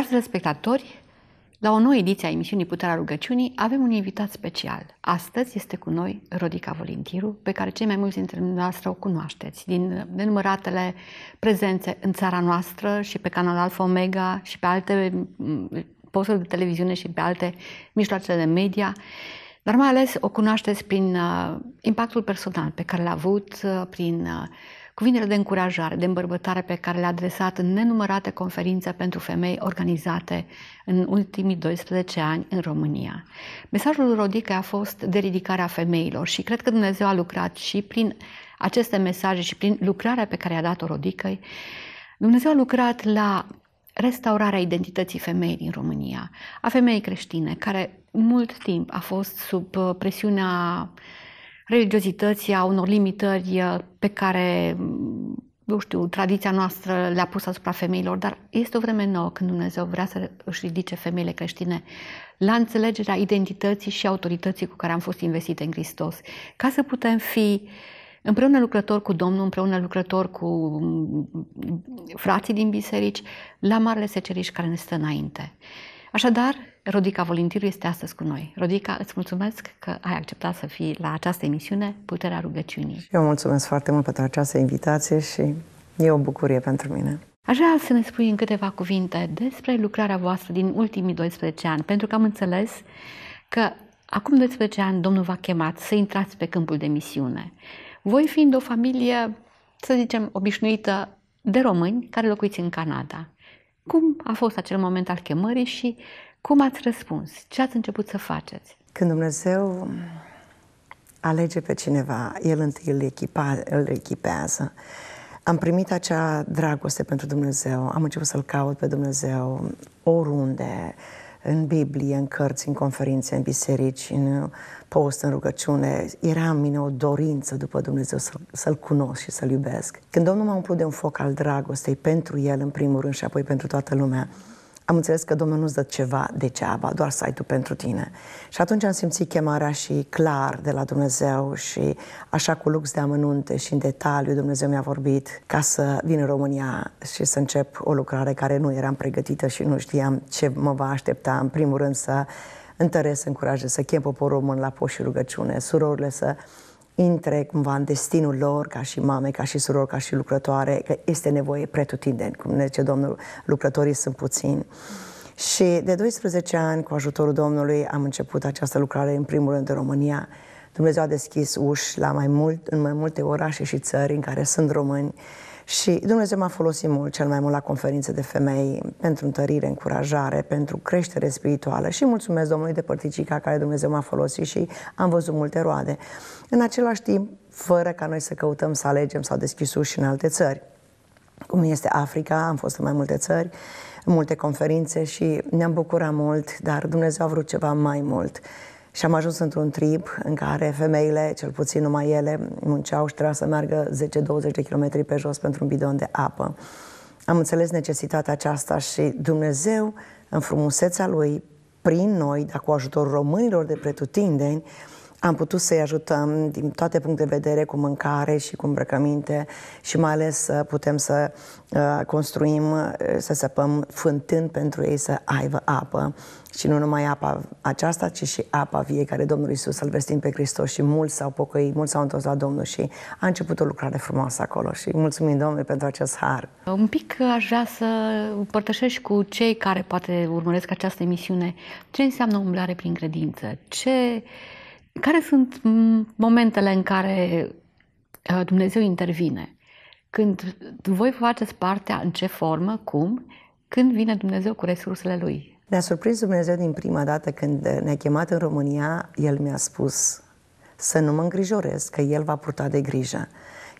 telespectatori, la o nouă ediție a emisiunii Puterea Rugăciunii avem un invitat special. Astăzi este cu noi Rodica Volintiru, pe care cei mai mulți dintre noastre o cunoașteți din nenumăratele prezențe în țara noastră și pe canal Alfa Omega și pe alte posturi de televiziune și pe alte mijloace de media, dar mai ales o cunoașteți prin uh, impactul personal pe care l-a avut, uh, prin uh, cuvintele de încurajare, de îmbărbătare pe care le-a adresat în nenumărate conferințe pentru femei organizate în ultimii 12 ani în România. Mesajul lui Rodica a fost de ridicarea femeilor și cred că Dumnezeu a lucrat și prin aceste mesaje și prin lucrarea pe care a dat-o Rodicăi, Dumnezeu a lucrat la restaurarea identității femeii din România, a femeii creștine, care mult timp a fost sub uh, presiunea religiozității, a unor limitări uh, pe care, nu știu, tradiția noastră le-a pus asupra femeilor, dar este o vreme nouă când Dumnezeu vrea să își ridice femeile creștine la înțelegerea identității și autorității cu care am fost investite în Hristos, ca să putem fi împreună lucrător cu Domnul, împreună lucrător cu frații din biserici, la marele seceriș care ne stă înainte. Așadar, Rodica Volintiru este astăzi cu noi. Rodica, îți mulțumesc că ai acceptat să fii la această emisiune, Puterea Rugăciunii. Eu mulțumesc foarte mult pentru această invitație și e o bucurie pentru mine. Aș vrea să ne spui în câteva cuvinte despre lucrarea voastră din ultimii 12 ani, pentru că am înțeles că acum 12 ani Domnul v-a chemat să intrați pe câmpul de misiune. Voi fiind o familie, să zicem, obișnuită de români care locuiți în Canada. Cum a fost acel moment al chemării și cum ați răspuns? Ce ați început să faceți? Când Dumnezeu alege pe cineva, El întâi îl, echipa, îl echipează. Am primit acea dragoste pentru Dumnezeu, am început să-L caut pe Dumnezeu oriunde, în Biblie, în cărți, în conferințe, în biserici, în post, în rugăciune. Era în mine o dorință după Dumnezeu să, să-L cunosc și să-L iubesc. Când Domnul m-a umplut de un foc al dragostei pentru El, în primul rând, și apoi pentru toată lumea, am înțeles că Domnul nu-ți dă ceva degeaba, doar să ai tu pentru tine. Și atunci am simțit chemarea și clar de la Dumnezeu și așa cu lux de amănunte și în detaliu Dumnezeu mi-a vorbit ca să vin în România și să încep o lucrare care nu eram pregătită și nu știam ce mă va aștepta. În primul rând să întăresc, să încurajez, să chem poporul român la post și rugăciune, surorile să intre cumva în destinul lor ca și mame, ca și surori, ca și lucrătoare, că este nevoie pretutindeni, cum ne zice Domnul, lucrătorii sunt puțini. Și de 12 ani, cu ajutorul Domnului, am început această lucrare în primul rând în România. Dumnezeu a deschis uși la mai mult, în mai multe orașe și țări în care sunt români și Dumnezeu m-a folosit mult, cel mai mult la conferințe de femei, pentru întărire, încurajare, pentru creștere spirituală și mulțumesc Domnului de părticica care Dumnezeu m-a folosit și am văzut multe roade. În același timp, fără ca noi să căutăm să alegem sau deschis uși în alte țări. Cum este Africa, am fost în mai multe țări, în multe conferințe și ne-am bucurat mult, dar Dumnezeu a vrut ceva mai mult. Și am ajuns într-un trip în care femeile, cel puțin numai ele, munceau și trebuia să meargă 10-20 de kilometri pe jos pentru un bidon de apă. Am înțeles necesitatea aceasta și Dumnezeu, în frumusețea Lui, prin noi, dar cu ajutorul românilor de pretutindeni, am putut să-i ajutăm din toate puncte de vedere, cu mâncare și cu îmbrăcăminte și mai ales să putem să uh, construim, uh, să săpăm fântâni pentru ei să aibă apă. Și nu numai apa aceasta, ci și apa vie care Domnul Isus să-L vestim pe Hristos și mulți s-au pocăit, mulți s-au întors la Domnul și a început o lucrare frumoasă acolo și mulțumim Domnului pentru acest har. Un pic aș vrea să împărtășești cu cei care poate urmăresc această emisiune ce înseamnă umblare prin credință, ce care sunt momentele în care uh, Dumnezeu intervine? Când voi faceți partea, în ce formă, cum, când vine Dumnezeu cu resursele Lui? Ne-a surprins Dumnezeu din prima dată când ne-a chemat în România, El mi-a spus să nu mă îngrijorez, că El va purta de grijă.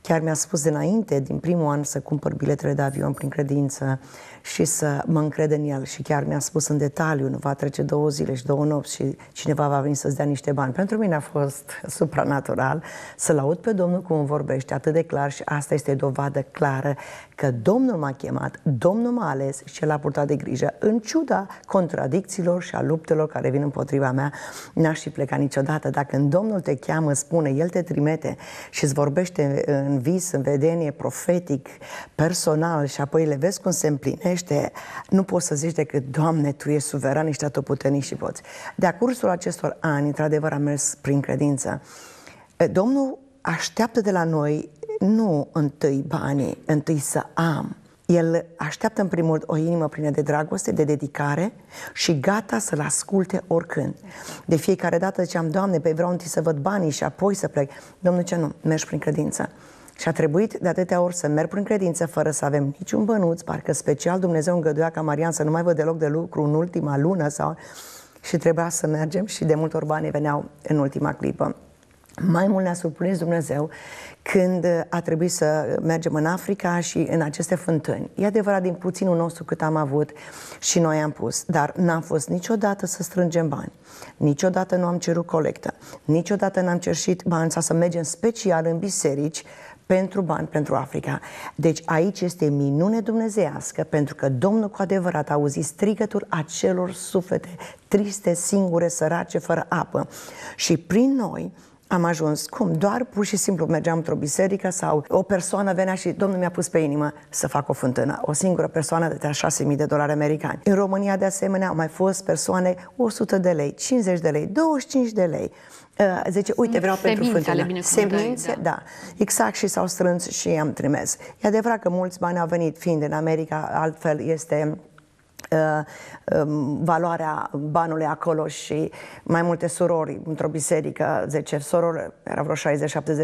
Chiar mi-a spus dinainte, din primul an, să cumpăr biletele de avion prin credință și să mă încred în el. Și chiar mi-a spus în detaliu, nu va trece două zile și două nopți și cineva va veni să-ți dea niște bani. Pentru mine a fost supranatural să-L aud pe Domnul cum vorbește atât de clar și asta este dovadă clară că Domnul m-a chemat, Domnul m-a ales și El a purtat de grijă. În ciuda contradicțiilor și a luptelor care vin împotriva mea, n-aș fi plecat niciodată. Dacă în Domnul te cheamă, spune, El te trimite și îți vorbește în în vis, în vedenie, profetic, personal și apoi le vezi cum se împlinește, nu poți să zici decât, Doamne, Tu ești suveran, ești atotputernic și poți. De-a cursul acestor ani, într-adevăr, am mers prin credință. Domnul așteaptă de la noi nu întâi banii, întâi să am, el așteaptă în primul rând o inimă plină de dragoste, de dedicare și gata să-L asculte oricând. De fiecare dată ziceam, Doamne, pe vreau întâi să văd banii și apoi să plec. Domnul ce nu, mergi prin credință. Și a trebuit de atâtea ori să merg prin credință fără să avem niciun bănuț, parcă special Dumnezeu îngăduia ca Marian să nu mai văd deloc de lucru în ultima lună sau... și trebuia să mergem și de multe ori banii veneau în ultima clipă. Mai mult ne-a surprins Dumnezeu când a trebuit să mergem în Africa și în aceste fântâni. E adevărat din puținul nostru cât am avut și noi am pus, dar n-am fost niciodată să strângem bani. Niciodată nu am cerut colectă. Niciodată n-am cerșit bani sau să mergem special în biserici pentru bani pentru Africa. Deci aici este minune dumnezeiască pentru că Domnul cu adevărat a auzit strigătul acelor suflete triste, singure, sărace, fără apă. Și prin noi am ajuns. Cum? Doar pur și simplu mergeam într-o biserică sau o persoană venea și Domnul mi-a pus pe inimă să fac o fântână. O singură persoană de 6.000 de dolari americani. În România, de asemenea, au mai fost persoane 100 de lei, 50 de lei, 25 de lei. Uh, zice, uite, vreau pentru fântână. Semințe, da. da. Exact, și s-au strâns și am trimis. E adevărat că mulți bani au venit, fiind în America, altfel este Uh, um, valoarea banului acolo și mai multe surori într-o biserică, 10 surori, era vreo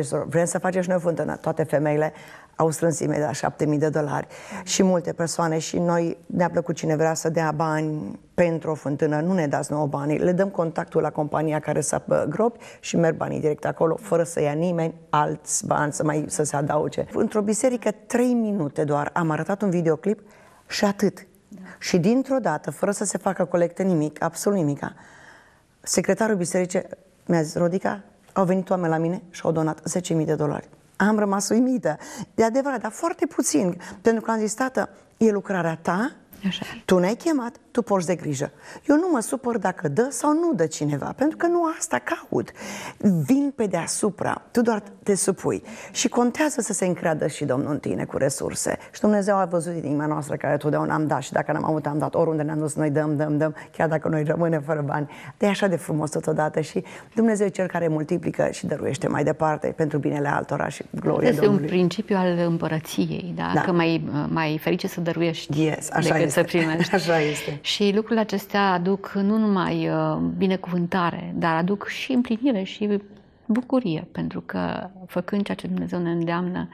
60-70 surori. Vrem să facem și noi o fântână. Toate femeile au strâns imediat 7000 de dolari și multe persoane și noi ne-a plăcut cine vrea să dea bani pentru o fântână, nu ne dați nouă banii, le dăm contactul la compania care sapă gropi și merg banii direct acolo, fără să ia nimeni alți bani să mai să se adauge. Într-o biserică, 3 minute doar, am arătat un videoclip și atât. Și dintr-o dată, fără să se facă colectă nimic, absolut nimica, secretarul bisericii mi-a zis, Rodica, au venit oameni la mine și au donat 10.000 de dolari. Am rămas uimită. De adevărat, dar foarte puțin. Pentru că am zis, tată, e lucrarea ta, Așa. tu ne-ai chemat, tu porți de grijă. Eu nu mă supăr dacă dă sau nu dă cineva, pentru că nu asta caut. Vin pe deasupra, tu doar te supui. Și contează să se încreadă și Domnul în tine cu resurse. Și Dumnezeu a văzut din inima noastră care totdeauna am dat și dacă n-am avut, am dat. Oriunde ne-am dus, noi dăm, dăm, dăm, chiar dacă noi rămânem fără bani. De așa de frumos totodată și Dumnezeu e Cel care multiplică și dăruiește mai departe pentru binele altora și gloria este Domnului. Este un principiu al împărăției, da? da. că mai, mai ferice să dăruiești yes, așa decât este. să primești. Așa este. Și lucrurile acestea aduc nu numai uh, binecuvântare, dar aduc și împlinire și bucurie, pentru că făcând ceea ce Dumnezeu ne îndeamnă,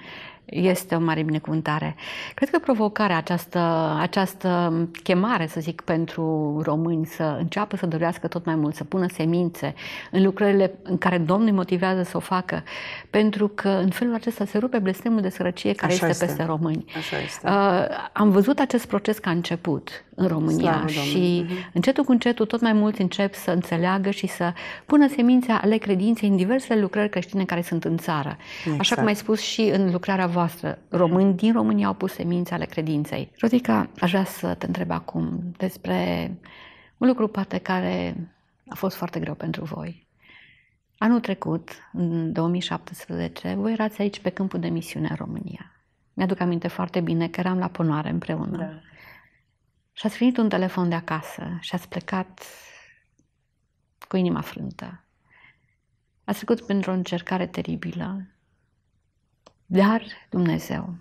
este o mare binecuvântare. Cred că provocarea, această, această chemare, să zic, pentru români să înceapă să dorească tot mai mult, să pună semințe în lucrările în care Domnul îi motivează să o facă, pentru că în felul acesta se rupe blestemul de sărăcie care Așa este, este peste români. Așa este. Uh, am văzut acest proces ca început în România Slavă, și uh-huh. încetul cu încetul tot mai mulți încep să înțeleagă și să pună semințe ale credinței în diversele lucrări creștine care sunt în țară. Exact. Așa cum ai spus și în lucrarea voastră, români din România au pus semințe ale credinței. Rodica, aș vrea să te întreb acum despre un lucru poate care a fost foarte greu pentru voi. Anul trecut, în 2017, voi erați aici pe câmpul de misiune în România. Mi-aduc aminte foarte bine că eram la ponoare împreună. Da. Și ați primit un telefon de acasă și ați plecat cu inima frântă. Ați trecut pentru o încercare teribilă, dar Dumnezeu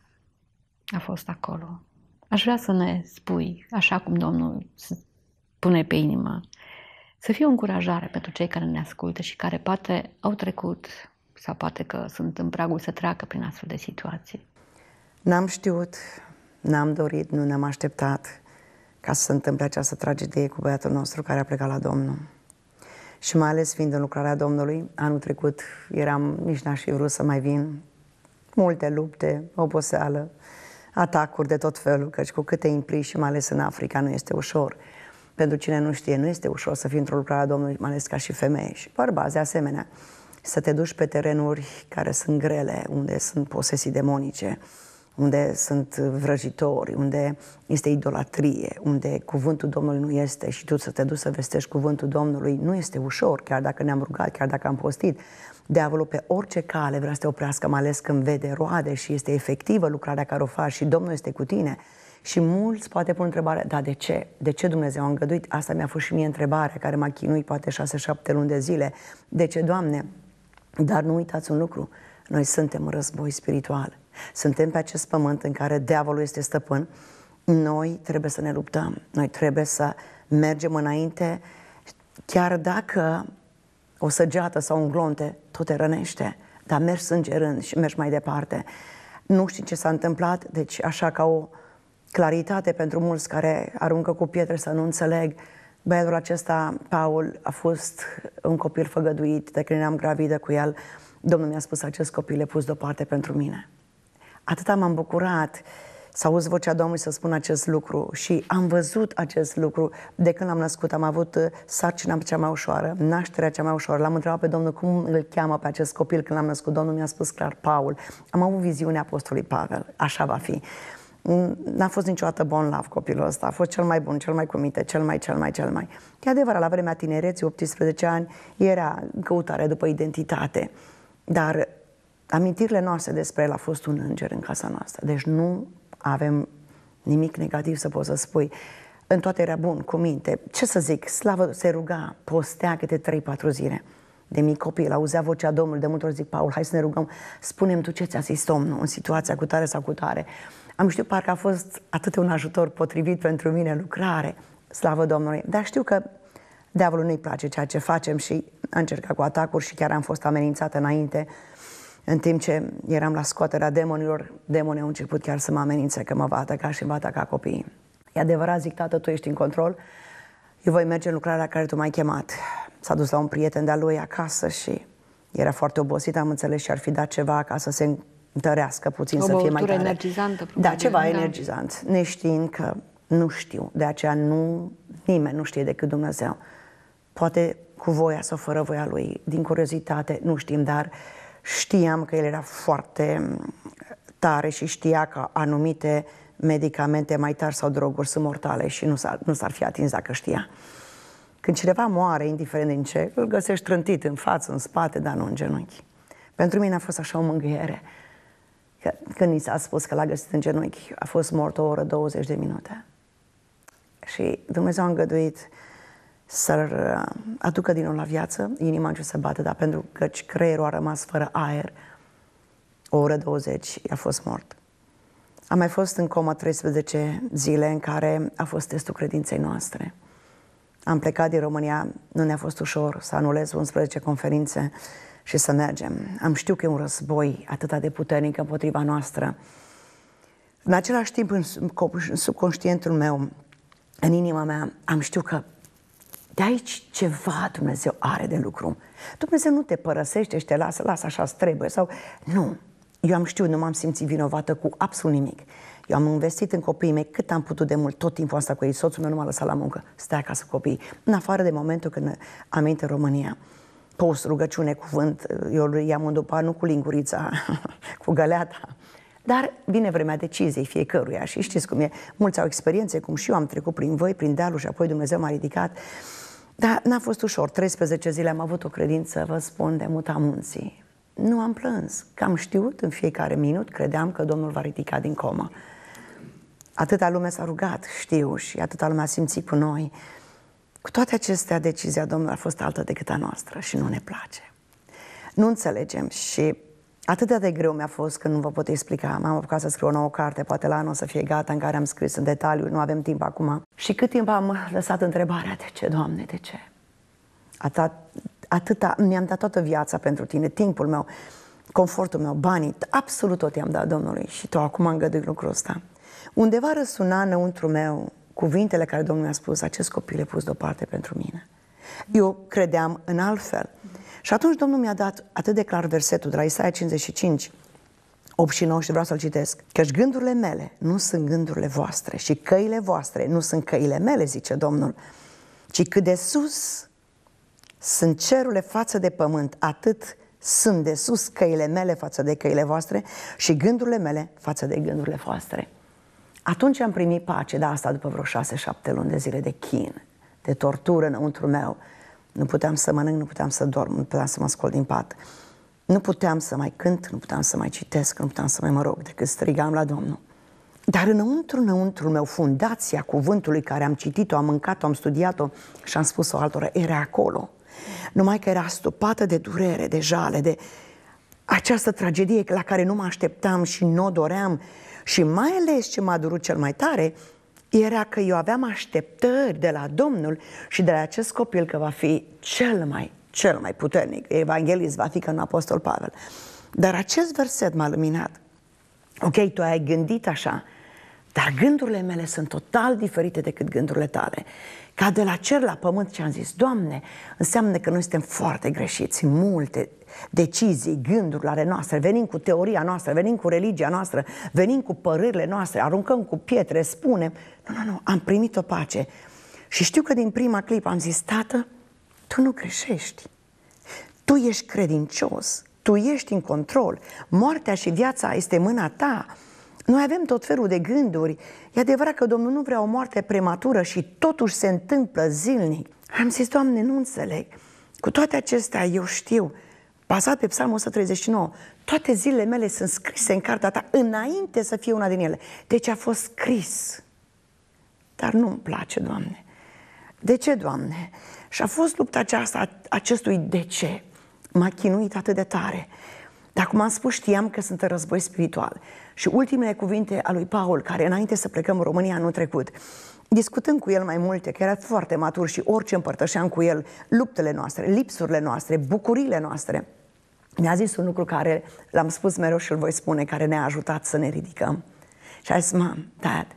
a fost acolo. Aș vrea să ne spui, așa cum Domnul pune pe inimă, să fie o încurajare pentru cei care ne ascultă și care poate au trecut sau poate că sunt în pragul să treacă prin astfel de situații. N-am știut, n-am dorit, nu ne-am așteptat ca să se întâmple această tragedie cu băiatul nostru care a plecat la Domnul. Și mai ales fiind în lucrarea Domnului, anul trecut eram, nici n-aș fi vrut să mai vin, multe lupte, oboseală, atacuri de tot felul, căci cu câte implici și mai ales în Africa nu este ușor. Pentru cine nu știe, nu este ușor să fii într-o lucrare a Domnului, mai ales ca și femeie și bărbați de asemenea. Să te duci pe terenuri care sunt grele, unde sunt posesii demonice, unde sunt vrăjitori, unde este idolatrie, unde cuvântul Domnului nu este și tu să te duci să vestești cuvântul Domnului, nu este ușor, chiar dacă ne-am rugat, chiar dacă am postit. Diavolul pe orice cale vrea să te oprească, mai ales când vede roade și este efectivă lucrarea care o faci și Domnul este cu tine. Și mulți poate pun întrebarea, dar de ce? De ce Dumnezeu a îngăduit? Asta mi-a fost și mie întrebarea care m-a chinuit poate 6-7 luni de zile. De ce, Doamne? Dar nu uitați un lucru, noi suntem în război spiritual. Suntem pe acest pământ în care diavolul este stăpân. Noi trebuie să ne luptăm. Noi trebuie să mergem înainte, chiar dacă o săgeată sau un glonte tot te rănește, dar mergi sângerând și mergi mai departe. Nu știi ce s-a întâmplat, deci așa ca o claritate pentru mulți care aruncă cu pietre să nu înțeleg. Băiatul acesta, Paul, a fost un copil făgăduit de când eram gravidă cu el. Domnul mi-a spus, acest copil e pus deoparte pentru mine. Atât m-am bucurat să auzi vocea Domnului să spun acest lucru și am văzut acest lucru de când l-am născut. Am avut uh, sarcina cea mai ușoară, nașterea cea mai ușoară. L-am întrebat pe Domnul cum îl cheamă pe acest copil când l-am născut. Domnul mi-a spus clar, Paul. Am avut viziunea Apostolului Pavel, așa va fi. N-a fost niciodată bon la copilul ăsta, a fost cel mai bun, cel mai comite, cel mai, cel mai, cel mai. E adevărat, la vremea tinereții, 18 ani, era căutare după identitate. Dar amintirile noastre despre el a fost un înger în casa noastră. Deci nu avem nimic negativ să poți să spui. În toate era bun, cu minte. Ce să zic, slavă, se ruga, postea câte 3-4 zile. De mic copil, auzea vocea Domnului, de multe ori zic, Paul, hai să ne rugăm, spunem tu ce ți-a zis Domnul în situația cu tare sau cu tare. Am știut parcă a fost atât un ajutor potrivit pentru mine, lucrare, slavă Domnului. Dar știu că diavolul nu-i place ceea ce facem și a încercat cu atacuri și chiar am fost amenințată înainte. În timp ce eram la scoaterea demonilor, demonii au început chiar să mă amenințe că mă va ataca și mă va ataca copiii. E adevărat, zic, tată, tu ești în control, eu voi merge în lucrarea care tu m-ai chemat. S-a dus la un prieten de-a lui acasă și era foarte obosit, am înțeles și ar fi dat ceva ca să se întărească puțin, o să fie mai tare. energizantă, probabil. Da, ceva da. energizant, neștiind că nu știu, de aceea nu, nimeni nu știe decât Dumnezeu. Poate cu voia sau fără voia lui, din curiozitate, nu știm, dar știam că el era foarte tare și știa că anumite medicamente mai tari sau droguri sunt mortale și nu s-ar, nu s-ar fi atins dacă știa. Când cineva moare, indiferent din ce, îl găsești trântit în față, în spate, dar nu în genunchi. Pentru mine a fost așa o mângâiere. Că, când ni s-a spus că l-a găsit în genunchi, a fost mort o oră 20 de minute. Și Dumnezeu a îngăduit să-l uh, aducă din nou la viață, inima începe să bată, dar pentru că creierul a rămas fără aer, o oră 20 a fost mort. Am mai fost în coma 13 zile în care a fost testul credinței noastre. Am plecat din România, nu ne-a fost ușor să anulez 11 conferințe și să mergem. Am știut că e un război atât de puternic împotriva noastră. În același timp, în subconștientul meu, în inima mea, am știut că de aici ceva Dumnezeu are de lucru. Dumnezeu nu te părăsește și te lasă, lasă așa trebuie. Sau nu. Eu am știut, nu m-am simțit vinovată cu absolut nimic. Eu am investit în copiii mei cât am putut de mult, tot timpul asta cu ei. Soțul meu nu m-a lăsat la muncă, stai acasă cu copiii. În afară de momentul când am venit în România, post, rugăciune, cuvânt, eu îl iam după nu cu lingurița, cu găleata. Dar vine vremea deciziei fiecăruia și știți cum e. Mulți au experiențe, cum și eu am trecut prin voi, prin dealul și apoi Dumnezeu m-a ridicat. Dar n-a fost ușor. 13 zile am avut o credință, vă spun, de mutamunții. Nu am plâns, că am știut în fiecare minut, credeam că Domnul va ridica din comă. Atâta lume s-a rugat, știu, și atâta lume a simțit cu noi. Cu toate acestea, decizia Domnului a fost altă decât a noastră și nu ne place. Nu înțelegem și atât de greu mi-a fost că nu vă pot explica. M-am apucat să scriu o nouă carte, poate la anul o să fie gata, în care am scris în detaliu, nu avem timp acum. Și cât timp am lăsat întrebarea, de ce, Doamne, de ce? Atâta, atâta, mi-am dat toată viața pentru tine, timpul meu, confortul meu, banii, absolut tot i-am dat Domnului și tu acum îngădui lucrul ăsta. Undeva răsuna înăuntru meu cuvintele care Domnul mi-a spus, acest copil e pus deoparte pentru mine. Eu credeam în altfel. Și atunci Domnul mi-a dat atât de clar versetul de la Isaia 55, 8 și 9 și vreau să-l citesc. Căci gândurile mele nu sunt gândurile voastre și căile voastre nu sunt căile mele, zice Domnul, ci cât de sus sunt cerurile față de pământ, atât sunt de sus căile mele față de căile voastre și gândurile mele față de gândurile voastre. Atunci am primit pace, da, asta după vreo șase-șapte luni de zile de chin, de tortură înăuntru meu. Nu puteam să mănânc, nu puteam să dorm, nu puteam să mă scol din pat. Nu puteam să mai cânt, nu puteam să mai citesc, nu puteam să mai mă rog, decât strigam la Domnul. Dar înăuntru, înăuntru meu, fundația cuvântului care am citit-o, am mâncat-o, am studiat-o și am spus-o altora, era acolo. Numai că era stupată de durere, de jale, de această tragedie la care nu mă așteptam și nu o doream. Și mai ales ce m-a durut cel mai tare era că eu aveam așteptări de la Domnul și de la acest copil că va fi cel mai, cel mai puternic evanghelist, va fi ca un apostol Pavel. Dar acest verset m-a luminat. Ok, tu ai gândit așa, dar gândurile mele sunt total diferite decât gândurile tale. Ca de la cer la pământ ce am zis, Doamne, înseamnă că noi suntem foarte greșiți în multe decizii, gânduri ale noastre, venim cu teoria noastră, venim cu religia noastră, venim cu părerile noastre, aruncăm cu pietre, spunem. Nu, nu, nu, am primit o pace. Și știu că din prima clipă am zis, Tată, tu nu greșești. Tu ești credincios, tu ești în control. Moartea și viața este mâna ta. Noi avem tot felul de gânduri. E adevărat că Domnul nu vrea o moarte prematură și totuși se întâmplă zilnic. Am zis, Doamne, nu înțeleg. Cu toate acestea, eu știu, bazat pe Psalmul 139, toate zilele mele sunt scrise în cartea ta înainte să fie una din ele. Deci a fost scris. Dar nu-mi place, Doamne. De ce, Doamne? Și a fost lupta aceasta acestui de ce. M-a chinuit atât de tare. Dar cum am spus, știam că sunt în război spiritual. Și ultimele cuvinte a lui Paul, care înainte să plecăm în România anul trecut, discutând cu el mai multe, că era foarte matur și orice împărtășeam cu el, luptele noastre, lipsurile noastre, bucurile noastre, mi-a zis un lucru care l-am spus mereu și îl voi spune, care ne-a ajutat să ne ridicăm. Și a zis, mam, dad,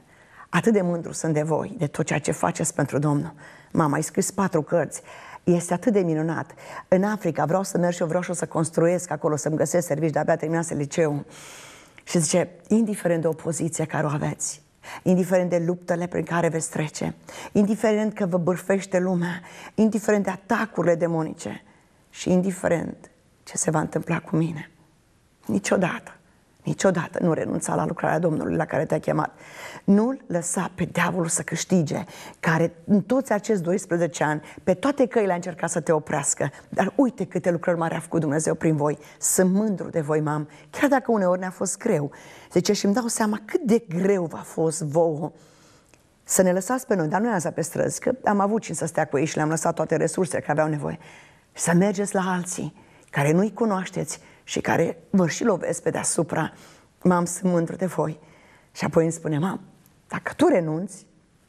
atât de mândru sunt de voi, de tot ceea ce faceți pentru Domnul. Mama, ai scris patru cărți, este atât de minunat. În Africa vreau să merg și eu vreau și o să construiesc acolo, să-mi găsesc servici, de-abia terminase liceu. Și zice, indiferent de opoziția care o aveți, indiferent de luptele prin care veți trece, indiferent că vă bârfește lumea, indiferent de atacurile demonice și indiferent ce se va întâmpla cu mine. Niciodată Niciodată nu renunța la lucrarea Domnului la care te-a chemat. Nu-l lăsa pe diavolul să câștige, care în toți acești 12 ani, pe toate căile a încercat să te oprească. Dar uite câte lucrări mari a făcut Dumnezeu prin voi. Sunt mândru de voi, mam, chiar dacă uneori ne-a fost greu. Zice, și îmi dau seama cât de greu v-a fost vouă să ne lăsați pe noi, dar nu i-am pe străzi, că am avut cine să stea cu ei și le-am lăsat toate resursele care aveau nevoie. Să mergeți la alții care nu-i cunoașteți și care vă și lovesc pe deasupra, m-am sunt mândru de voi. Și apoi îmi spune, mam, dacă tu renunți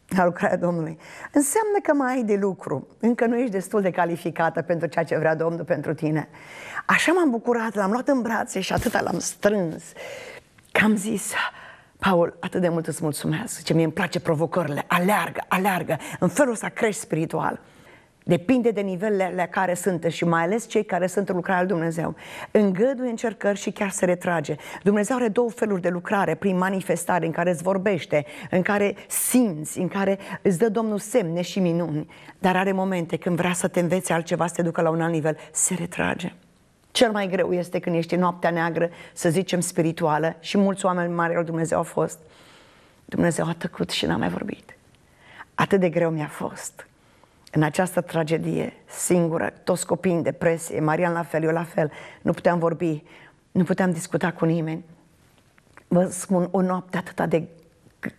la lucrarea Domnului, înseamnă că mai ai de lucru. Încă nu ești destul de calificată pentru ceea ce vrea Domnul pentru tine. Așa m-am bucurat, l-am luat în brațe și atâta l-am strâns. Că am zis, Paul, atât de mult îți mulțumesc, ce mie îmi place provocările, aleargă, aleargă, în felul ăsta crești spiritual. Depinde de nivelele la care sunteți și mai ales cei care sunt în lucrarea lui Dumnezeu. Îngăduie încercări și chiar se retrage. Dumnezeu are două feluri de lucrare, prin manifestare, în care îți vorbește, în care simți, în care îți dă Domnul semne și minuni. Dar are momente când vrea să te învețe altceva, să te ducă la un alt nivel, se retrage. Cel mai greu este când ești în noaptea neagră, să zicem spirituală, și mulți oameni mari al Dumnezeu au fost. Dumnezeu a tăcut și n-a mai vorbit. Atât de greu mi-a fost în această tragedie, singură, toți copiii în depresie, Marian la fel, eu la fel, nu puteam vorbi, nu puteam discuta cu nimeni. Vă spun, o noapte atât de,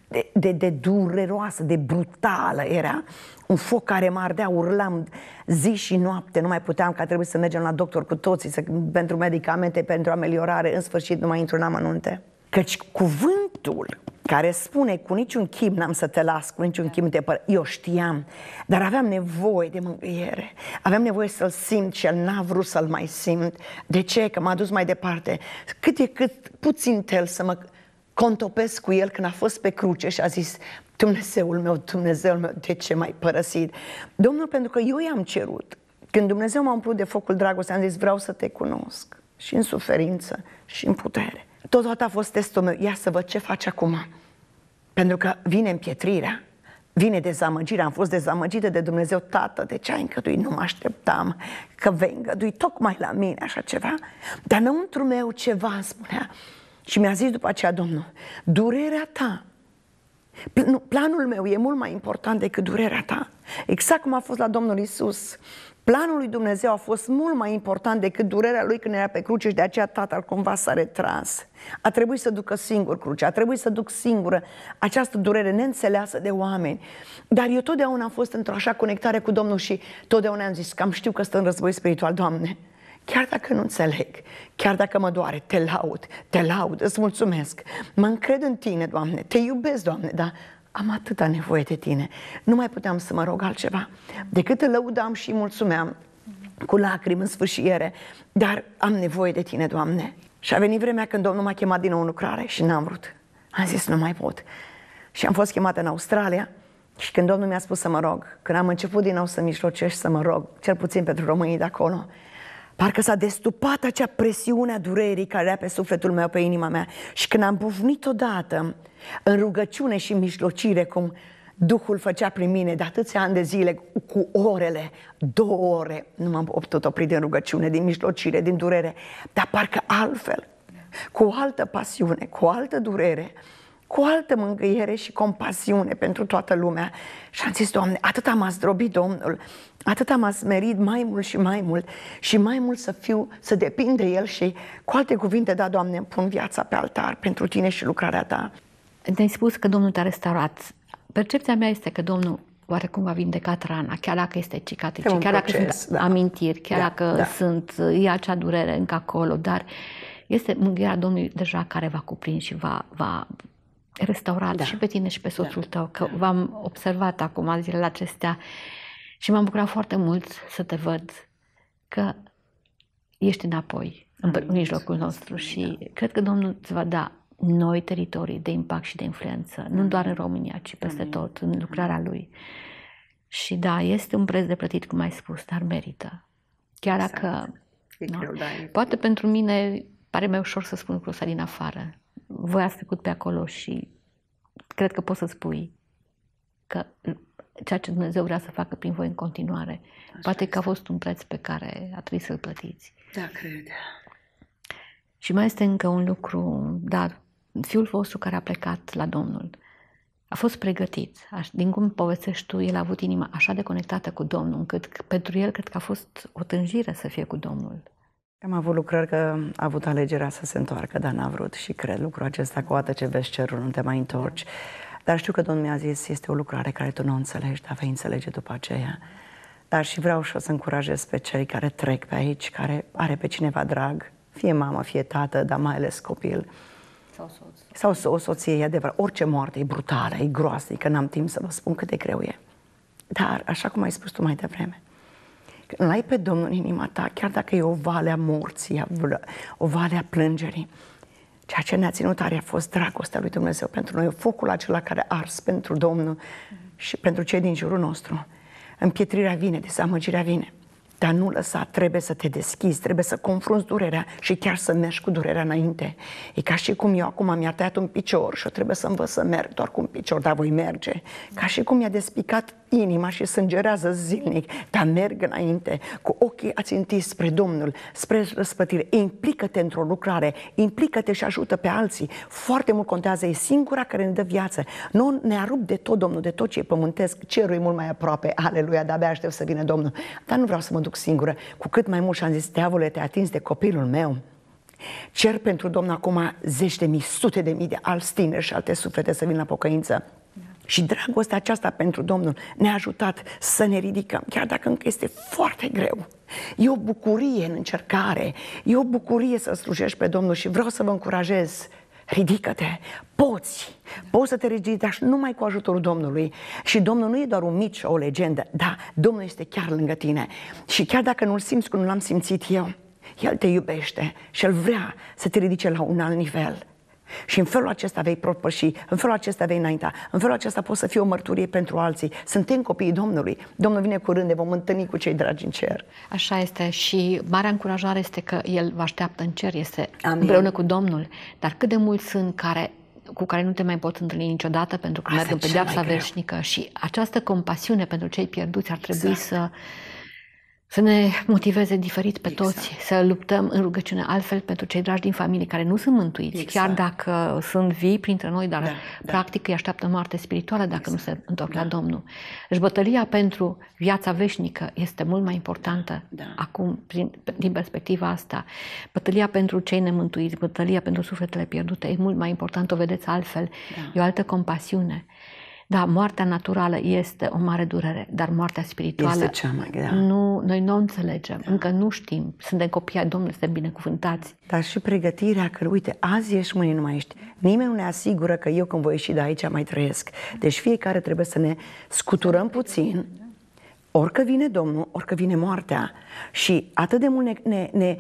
de, de, de dureroasă, de brutală era. Un foc care mă ardea, urlam zi și noapte, nu mai puteam, că trebuie să mergem la doctor cu toții, să, pentru medicamente, pentru ameliorare, în sfârșit nu mai intru în amănunte. Căci cuvântul care spune cu niciun chip n-am să te las, cu niciun chip te păr. Eu știam, dar aveam nevoie de mângâiere. Aveam nevoie să-l simt și el n-a vrut să-l mai simt. De ce? Că m-a dus mai departe. Cât e cât puțin tel să mă contopesc cu el când a fost pe cruce și a zis Dumnezeul meu, Dumnezeul meu, de ce m-ai părăsit? Domnul, pentru că eu i-am cerut. Când Dumnezeu m-a umplut de focul dragostei, am zis vreau să te cunosc și în suferință și în putere. Totodată a fost testul meu, ia să văd ce faci acum. Pentru că vine împietrirea, Vine dezamăgirea, am fost dezamăgită de Dumnezeu, Tată, de ce ai încăduit? Nu mă așteptam că vei îngădui tocmai la mine așa ceva. Dar înăuntru meu ceva spunea. Și mi-a zis după aceea Domnul, durerea ta Planul meu e mult mai important decât durerea ta. Exact cum a fost la Domnul Isus. Planul lui Dumnezeu a fost mult mai important decât durerea lui când era pe cruce și de aceea tatăl cumva s-a retras. A trebuit să ducă singur cruce, a trebuit să duc singură această durere neînțeleasă de oameni. Dar eu totdeauna am fost într-o așa conectare cu Domnul și totdeauna am zis că am știu că stă în război spiritual, Doamne. Chiar dacă nu înțeleg, chiar dacă mă doare, te laud, te laud, îți mulțumesc. Mă încred în tine, Doamne, te iubesc, Doamne, dar am atâta nevoie de tine. Nu mai puteam să mă rog altceva. Decât îl lăudam și mulțumeam cu lacrimi în sfârșiere, dar am nevoie de tine, Doamne. Și a venit vremea când Domnul m-a chemat din nou în lucrare și n-am vrut. Am zis, nu mai pot. Și am fost chemată în Australia și când Domnul mi-a spus să mă rog, când am început din nou să mijlocești să mă rog, cel puțin pentru românii de acolo, Parcă s-a destupat acea presiune a durerii care era pe sufletul meu, pe inima mea. Și când am bufnit odată în rugăciune și în mijlocire, cum Duhul făcea prin mine de atâția ani de zile, cu orele, două ore, nu m-am putut opri din rugăciune, din mijlocire, din durere, dar parcă altfel, cu o altă pasiune, cu o altă durere, cu o altă mângâiere și compasiune pentru toată lumea. Și am zis, Doamne, atât m-a zdrobit Domnul, atât m-a smerit mai mult și mai mult și mai mult să fiu, să depind de El și, cu alte cuvinte, da, Doamne, îmi pun viața pe altar pentru Tine și lucrarea Ta. Ne-ai spus că Domnul te-a restaurat. Percepția mea este că Domnul oarecum a vindecat rana, chiar dacă este cicatrice, chiar proces, dacă sunt da. amintiri, chiar da, dacă da. sunt, e acea durere încă acolo, dar este mângâierea Domnului deja care va cuprinde și va, va restaurat da. și pe tine și pe soțul da. tău, că da. v-am observat acum zilele acestea și m-am bucurat foarte mult să te văd că ești înapoi în, în mijlocul nostru și da. cred că Domnul îți va da noi teritorii de impact și de influență, nu doar în România, ci peste Amin. tot, în lucrarea Lui. Și da, este un preț de plătit, cum ai spus, dar merită. Chiar exact. dacă... E greu, da, e poate pentru mine pare mai ușor să spun lucrul ăsta din afară, voi ați trecut pe acolo și cred că poți să spui că ceea ce Dumnezeu vrea să facă prin voi în continuare, Așa poate că a fost un preț pe care a trebuit să-l plătiți. Da, cred. Și mai este încă un lucru, dar fiul vostru care a plecat la Domnul a fost pregătit. Din cum povestești tu, el a avut inima așa de conectată cu Domnul, încât pentru el cred că a fost o tânjire să fie cu Domnul. Am avut lucrări că a avut alegerea să se întoarcă, dar n-a vrut și cred lucrul acesta că o dată ce vezi cerul nu te mai întorci. Dar știu că Domnul mi-a zis, este o lucrare care tu nu o înțelegi, dar vei înțelege după aceea. Dar și vreau și o să încurajez pe cei care trec pe aici, care are pe cineva drag, fie mamă, fie tată, dar mai ales copil. Sau soț. Sau o soție, e adevărat. Orice moarte e brutală, e groaznică, n-am timp să vă spun cât de greu e. Dar, așa cum ai spus tu mai devreme, când ai pe Domnul în inima ta, chiar dacă e o vale a morții, o vale a plângerii, ceea ce ne-a ținut tare a fost dragostea lui Dumnezeu pentru noi, focul acela care a ars pentru Domnul și pentru cei din jurul nostru. Împietrirea vine, dezamăgirea vine. Dar nu lăsa, trebuie să te deschizi, trebuie să confrunți durerea și chiar să mergi cu durerea înainte. E ca și cum eu acum mi-a tăiat un picior și eu trebuie să învăț să merg doar cu un picior, dar voi merge. Ca și cum mi-a despicat inima și sângerează zilnic, dar merg înainte, cu ochii ațintiți spre Domnul, spre răspătire. Implică-te într-o lucrare, implică-te și ajută pe alții. Foarte mult contează, e singura care ne dă viață. Nu ne arup de tot, Domnul, de tot ce e pământesc, cerul e mult mai aproape, aleluia, de-abia aștept să vină Domnul. Dar nu vreau să mă duc singură, cu cât mai mult și am zis, diavole, te atins de copilul meu. Cer pentru Domnul acum zeci de mii, sute de mii de alți tineri și alte suflete să vină la pocăință. Și dragostea aceasta pentru Domnul ne-a ajutat să ne ridicăm, chiar dacă încă este foarte greu. E o bucurie în încercare, e o bucurie să slujești pe Domnul și vreau să vă încurajez ridică-te, poți, poți să te ridici, dar numai cu ajutorul Domnului. Și Domnul nu e doar un mici, o legendă, da, Domnul este chiar lângă tine. Și chiar dacă nu-L simți cum nu l-am simțit eu, El te iubește și El vrea să te ridice la un alt nivel. Și în felul acesta vei propăși, în felul acesta vei înainta, în felul acesta poți să fii o mărturie pentru alții. Suntem copiii Domnului. Domnul vine curând, ne vom întâlni cu cei dragi în cer. Așa este și marea încurajare este că El vă așteaptă în cer, este Amin. împreună cu Domnul. Dar cât de mulți sunt care cu care nu te mai poți întâlni niciodată pentru că Asta merg în e cel mai pedeapsa greu. veșnică și această compasiune pentru cei pierduți ar trebui să să ne motiveze diferit pe Exact. toți, să luptăm în rugăciune altfel pentru cei dragi din familie care nu sunt mântuiți, Exact. chiar dacă sunt vii printre noi, dar Da, da. practic îi așteaptă moarte spirituală dacă nu se întorc la Da. Domnul. Deci bătălia pentru viața veșnică este mult mai importantă Da. acum, prin, din perspectiva asta. Bătălia pentru cei nemântuiți, bătălia pentru sufletele pierdute e mult mai important, o vedeți altfel, Da. e o altă compasiune. Da, moartea naturală este o mare durere, dar moartea spirituală Este cea mai grea. nu, noi nu o înțelegem, încă nu știm. Suntem copii ai Domnului, suntem binecuvântați. Dar și pregătirea că, uite, azi ești, mâine nu mai ești. Nimeni nu ne asigură că eu când voi ieși de aici mai trăiesc. Deci fiecare trebuie să ne scuturăm puțin, orică vine Domnul, orică vine moartea. Și atât de mult ne, ne, ne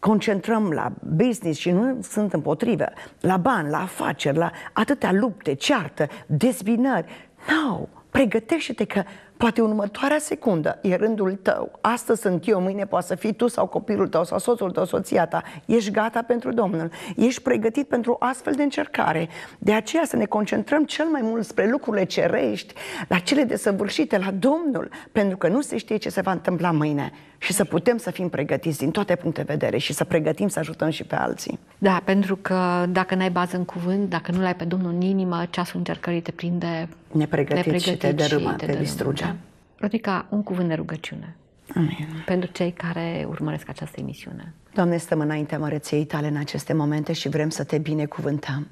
concentrăm la business și nu sunt împotrivă, la bani, la afaceri, la atâtea lupte, ceartă, dezbinări. Nu, pregătește-te că poate următoarea secundă e rândul tău. Astăzi sunt eu, mâine poate să fii tu sau copilul tău sau soțul tău, soția ta. Ești gata pentru Domnul. Ești pregătit pentru o astfel de încercare. De aceea să ne concentrăm cel mai mult spre lucrurile cerești, la cele desăvârșite, la Domnul, pentru că nu se știe ce se va întâmpla mâine și să putem să fim pregătiți din toate puncte de vedere și să pregătim să ajutăm și pe alții. Da, pentru că dacă n-ai bază în cuvânt, dacă nu l-ai pe Domnul în inimă, ceasul încercării te prinde Nepregătit și te dărâmă, te distruge. Da. Rodica, un cuvânt de rugăciune Amin. pentru cei care urmăresc această emisiune. Doamne, stăm înaintea măreției Tale în aceste momente și vrem să Te binecuvântăm.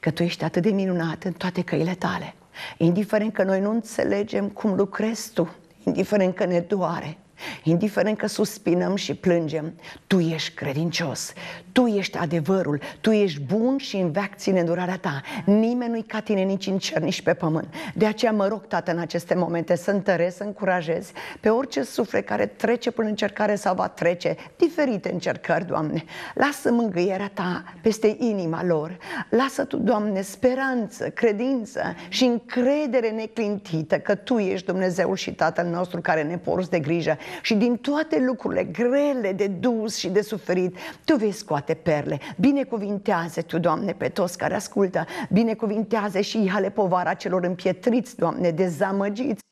Că Tu ești atât de minunat în toate căile Tale. Indiferent că noi nu înțelegem cum lucrezi Tu, indiferent că ne doare, indiferent că suspinăm și plângem, Tu ești credincios, Tu ești adevărul, Tu ești bun și în veac ține durarea Ta. Nimeni nu-i ca Tine nici în cer, nici pe pământ. De aceea mă rog, Tată, în aceste momente să întăresc, să încurajezi pe orice suflet care trece prin încercare sau va trece, diferite încercări, Doamne. Lasă mângâierea Ta peste inima lor. Lasă Tu, Doamne, speranță, credință și încredere neclintită că Tu ești Dumnezeul și Tatăl nostru care ne porți de grijă și din toate lucrurile grele de dus și de suferit, Tu vei scoate perle. Binecuvintează Tu, Doamne, pe toți care ascultă. Binecuvintează și iale povara celor împietriți, Doamne, dezamăgiți.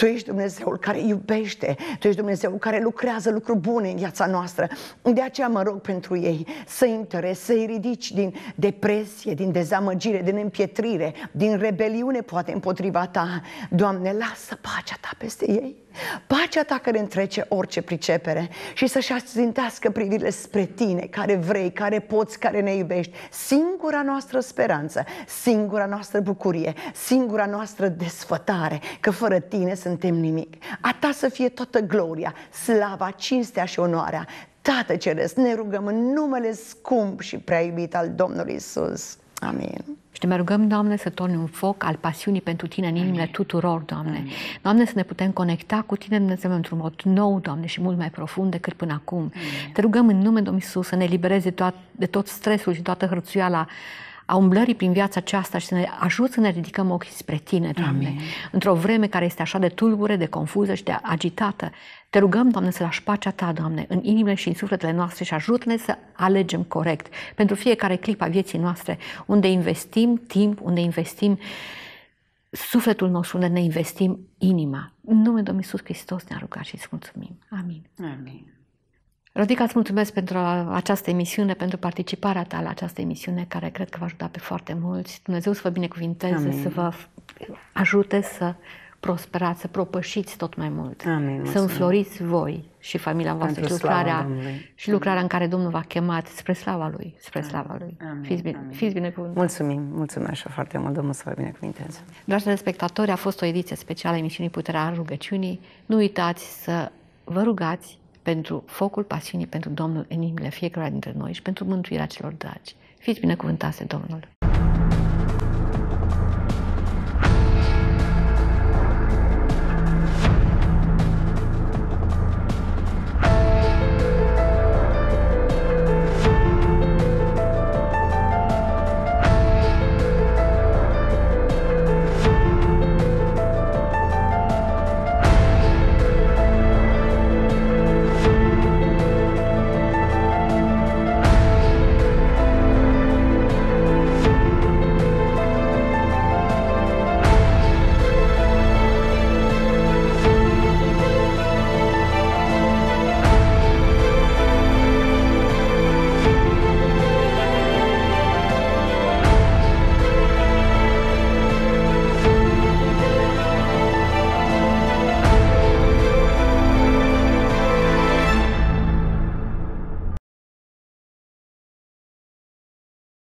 Tu ești Dumnezeul care iubește, Tu ești Dumnezeul care lucrează lucruri bune în viața noastră. De aceea mă rog pentru ei să-i întăresc, să-i ridici din depresie, din dezamăgire, din împietrire, din rebeliune poate împotriva Ta. Doamne, lasă pacea Ta peste ei. Pacea ta care întrece orice pricepere și să-și ațintească privirile spre tine, care vrei, care poți, care ne iubești. Singura noastră speranță, singura noastră bucurie, singura noastră desfătare, că fără tine suntem nimic. A ta să fie toată gloria, slava, cinstea și onoarea. Tată Ceresc, ne rugăm în numele scump și prea iubit al Domnului Isus. Amin. Și te mai rugăm, Doamne, să torni un foc al pasiunii pentru Tine în inimile tuturor, Doamne. Doamne, să ne putem conecta cu Tine, Dumnezeu, într-un mod nou, Doamne, și mult mai profund decât până acum. Te rugăm în numele Domnului Iisus să ne libereze toat, de tot stresul și toată hărțuiala a umblării prin viața aceasta și să ne ajut să ne ridicăm ochii spre Tine, Doamne. Amin. Într-o vreme care este așa de tulbure, de confuză și de agitată, te rugăm, Doamne, să lași pacea Ta, Doamne, în inimile și în sufletele noastre și ajută-ne să alegem corect pentru fiecare clip a vieții noastre, unde investim timp, unde investim sufletul nostru, unde ne investim inima. În numele Domnului Iisus Hristos ne-a rugat și îți mulțumim. Amin. Amin. Rodica, îți mulțumesc pentru această emisiune, pentru participarea ta la această emisiune, care cred că va ajuta pe foarte mulți. Dumnezeu să vă binecuvinteze, Amin. să vă ajute să prosperați, să propășiți tot mai mult, Amin, să mulțumim. înfloriți voi și familia voastră Pentru și slava lucrarea, Domnului. și lucrarea în care Domnul v-a chemat spre slava Lui, spre slava Lui. Amin, Fiți, bine, amin. fiți binecuvântați. Mulțumim, mulțumesc și foarte mult, Domnul să vă binecuvinteze. Dragi telespectatori, a fost o ediție specială a emisiunii Puterea Rugăciunii. Nu uitați să vă rugați pentru focul pasiunii pentru Domnul în inimile fiecare dintre noi și pentru mântuirea celor dragi. Fiți binecuvântați de Domnul!